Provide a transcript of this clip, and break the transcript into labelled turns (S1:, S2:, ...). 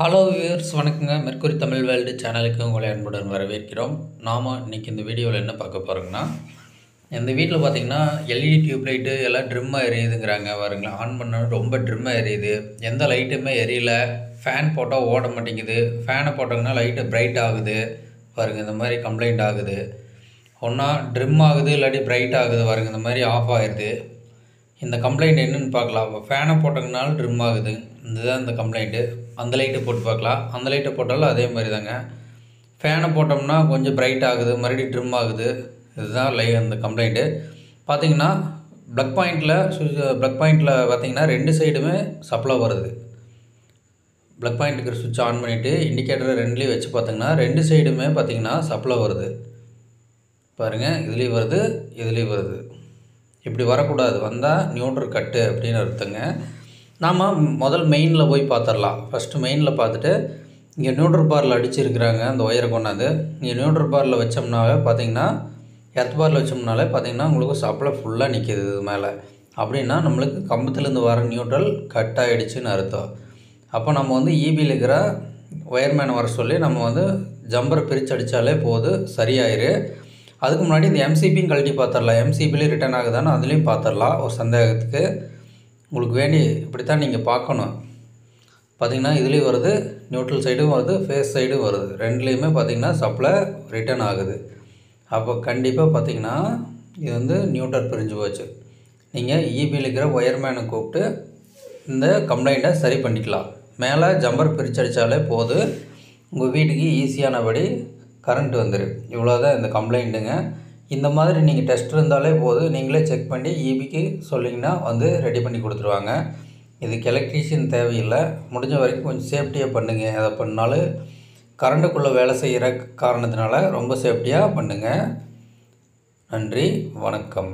S1: Hello viewers வணக்கங்க. Mercury Tamil world சேனலுக்கு உங்களை அன்புடன் வரவேற்கிறோம். நாம் இன்னைக்கு இந்த வீடியோவில் என்ன பார்க்க போகிறோங்கன்னா இந்த வீட்டில் பார்த்தீங்கன்னா எல்இடி டியூப் லைட்டு எல்லாம் ட்ரிம்மாக எரியுதுங்கிறாங்க. பாருங்களேன் ஆன் பண்ணாலும் ரொம்ப ட்ரிம்மாக எரியுது. எந்த லைட்டுமே எரியல. ஃபேன் போட்டால் ஓட மாட்டேங்குது. ஃபேனை போட்டோங்கன்னா லைட்டு பிரைட் ஆகுது. பாருங்கள் இந்த மாதிரி கம்ப்ளைண்ட் ஆகுது. ஒன்றா ட்ரிம் ஆகுது இல்லாட்டி பிரைட் ஆகுது. பாருங்கள் இந்த மாதிரி ஆஃப் ஆகிடுது இந்த கம்ப்ளைண்ட் என்னென்னு பார்க்கலாம். இப்போ ஃபேனை போட்டதுனால ட்ரிம் ஆகுது. இதுதான் இந்த கம்ப்ளைண்ட்டு அந்த லைட்டை போட்டு பார்க்கலாம். அந்த லைட்டை போட்டாலும் அதே மாதிரி தாங்க ஃபேனை போட்டோம்னா கொஞ்சம் பிரைட் ஆகுது. மறுபடியும் ட்ரிம் ஆகுது. இதுதான் லை அந்த கம்ப்ளைண்ட்டு பார்த்தீங்கன்னா ப்ளக் பாயிண்டில் சுவிச் ப்ளக் பாயிண்டில் பார்த்தீங்கன்னா ரெண்டு சைடுமே சப்ளை வருது. ப்ளக் பாயிண்ட் இருக்கிற சுவிட்ச் ஆன் பண்ணிவிட்டு இண்டிகேட்டரை ரெண்டுலேயும் வச்சு பார்த்தீங்கன்னா ரெண்டு சைடுமே பார்த்தீங்கன்னா சப்ளை வருது. பாருங்கள் இதுலேயும் வருது இதுலேயும் வருது. இப்படி வரக்கூடாது வந்தால் நியூட்ரல் கட்டு அப்படின்னு அர்த்தங்க. நாம் முதல் மெயினில் போய் பார்த்துடலாம் ஃபஸ்ட்டு மெயினில் பார்த்துட்டு இங்கே நியூட்ரு பாரில் அடிச்சிருக்கிறாங்க அந்த ஒயரை கொண்டாந்து. இங்கே நியூட்ரு பாரில் வச்சோம்னாலே பார்த்தீங்கன்னா எர்த் பாரில் வச்சோம்னாலே பார்த்தீங்கன்னா உங்களுக்கு சப்ளை ஃபுல்லாக நிற்கிது இது மேலே. அப்படின்னா நம்மளுக்கு கம்பத்துலேருந்து வர நியூட்ரல் கட் ஆகிடுச்சின்னு அர்த்தம். அப்போ நம்ம வந்து ஈபியில் இருக்கிற ஒயர்மேனை வர சொல்லி நம்ம வந்து ஜம்பரை பிரித்து அடித்தாலே போது சரியாயிரு. அதுக்கு முன்னாடி இந்த எம்சிபியும் கழட்டி பார்த்துடலாம். எம்சிபிலையும் ரிட்டர்ன் ஆகுதான்னு அதுலேயும் பார்த்துடலாம். ஒரு சந்தேகத்துக்கு உங்களுக்கு வேண்டி இப்படித்தான் நீங்கள் பார்க்கணும். பார்த்தீங்கன்னா இதுலேயும் வருது நியூட்ரல் சைடும் வருது ஃபேஸ் சைடும் வருது. ரெண்டுலேயுமே பார்த்தீங்கன்னா சப்ளை ரிட்டர்ன் ஆகுது. அப்போ கண்டிப்பாக பார்த்தீங்கன்னா இது வந்து நியூட்டர் பிரிஞ்சு போச்சு. நீங்கள் இபியில் இருக்கிற ஒயர்மேனை கூப்பிட்டு இந்த கம்ப்ளைண்ட்டை சரி பண்ணிக்கலாம். மேலே ஜம்பர் பிரித்து அடித்தாலே உங்கள் வீட்டுக்கு ஈஸியானபடி கரண்ட் வந்துடும் இவ்வளோதான் இந்த கம்ப்ளைண்ட்டுங்க இந்த மாதிரி நீங்கள் டெஸ்ட் இருந்தாலே போதும் நீங்களே செக் பண்ணி இபிக்கு சொல்லிங்கன்னா வந்து ரெடி பண்ணி கொடுத்துருவாங்க. இதுக்கு எலக்ட்ரீஷியன் தேவையில்லை. முடிஞ்ச வரைக்கும் கொஞ்சம் சேஃப்டியாக பண்ணுங்கள் எதை பண்ணாலும் கரண்ட்டுக்குள்ளே வேலை செய்கிற காரணத்தினால ரொம்ப சேஃப்டியாக பண்ணுங்கள் நன்றி. வணக்கம்.